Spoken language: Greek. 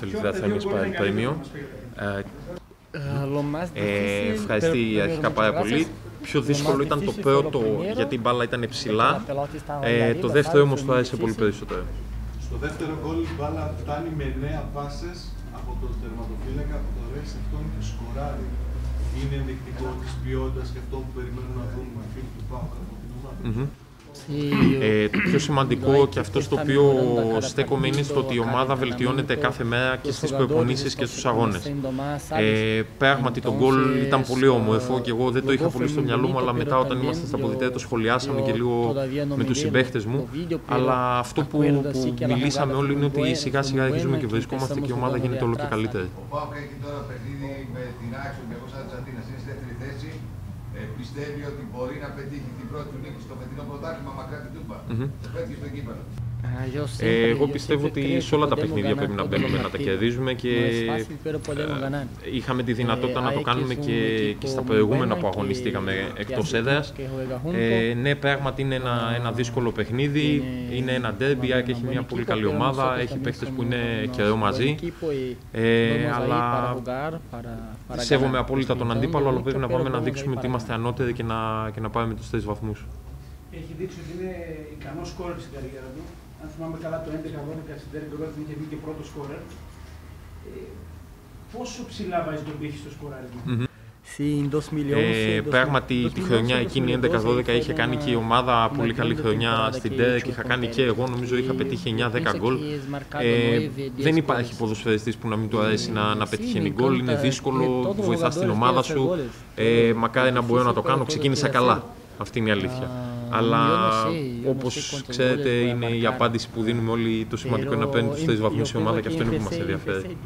Felicidades a mí para el premio. Ε, Lo más ε, difícil, ευχαριστεί pero- αρχικά pero πάρα muchas πολύ. gracias. Πιο δύσκολο ήταν το difícil fue πρώτο lo primero, γιατί η μπάλα ήταν ψηλά. la pelota estaba Ε, arriba, το ¿sabes? δεύτερο όμως Fue το muy άρεσε πολύ difícil. περισσότερο. Στο δεύτερο γκολ η μπάλα φτάνει με 9 πάσες από τον τερματοφύλακα από το Ρέις αυτόν και σκοράρει. Είναι ενδεικτικό της ποιότητας και αυτό που περιμένουν να δουν οι φίλοι του ΠΑΟΚ από την ομάδα. Μμμ. Sí, yo- Ε, το πιο σημαντικό και αυτός στο οποίο στέκομαι είναι στο ότι η ομάδα βελτιώνεται κάθε μέρα και στις προπονήσεις και στους αγώνες. Ε, πράγματι το γκολ ήταν πολύ όμορφο και εγώ δεν το είχα πολύ στο μυαλό μου, αλλά μετά όταν ήμασταν στα αποδητήρια το σχολιάσαμε και λίγο με τους συμπαίχτες μου. Αλλά αυτό που, που μιλήσαμε όλοι είναι ότι σιγά σιγά αρχίζουμε και βρισκόμαστε και η ομάδα γίνεται όλο και καλύτερη. Ο Πάοκ έχει τώρα παιχνίδι με την Άξο και εγώ σαν της Αθήνας. Είναι στη δεύτερη θέση. Ε, πιστεύει ότι μπορεί να πετύχει την πρώτη του νίκη στο φετινό πρωτάθλημα μακρά την Τούπα. Μμμ. Το πέτυχε στο κύπελο. Ah, yo Ε, siempre- εγώ yo πιστεύω siempre ότι creo σε que όλα τα podemos παιχνίδια ganar πρέπει να todos μπαίνουμε los να τα partidos. κερδίζουμε και No es fácil, pero podemos ganar. ε, είχαμε τη δυνατότητα να το Eh, κάνουμε hay que και, es un και στα equipo προηγούμενα muy που bueno que- αγωνιστήκαμε que εκτός hace έδρας. que juega junto. Ε, ναι, πράγματι είναι ένα, ένα δύσκολο παιχνίδι, Είναι- είναι ένα ντέρμπι, είναι και έχει ένα μια buen πολύ equipo, καλή pero ομάδα, nosotros έχει también παίχτες που somos είναι unos καιρό buen μαζί. equipo y Ε, vamos ahí αλλά para jugar, para- para σέβομαι ganar. απόλυτα τον Nos αντίπαλο, αλλά mucho, πρέπει να pero πάμε να vamos ahí δείξουμε para ότι είμαστε ganar. ανώτεροι και να, και να πάμε τους τρεις βαθμούς. Έχει δείξει ότι είναι ικανός σκόρερ στην καριέρα του. Αν θυμάμαι καλά, το 11-12 στην Τέρι Γκολόρ είχε βγει και πρώτος σκόρερ. Ε, πόσο ψηλά βάζει τον πύχη στο σκοράρισμα. Μμμ. Sí, en 2011, Ε, πράγματι τη χρονιά εκείνη 11-12 είχε κάνει και η ομάδα πολύ καλή χρονιά στην ΤΕΡ και είχα κάνει και εγώ νομίζω είχα πετύχει 9-10 γκολ. Ε, δεν υπάρχει ποδοσφαιριστής που να μην του αρέσει να, να πετυχαίνει γκολ, είναι δύσκολο, βοηθά την ομάδα σου. Ε, μακάρι να μπορώ να το κάνω, ξεκίνησα καλά. Αυτή είναι η αλήθεια. Αλλά όπως ξέρετε είναι η απάντηση που δίνουμε όλοι το σημαντικό είναι να παίρνει τους τρεις βαθμούς η ομάδα και αυτό είναι που μας ενδιαφέρει.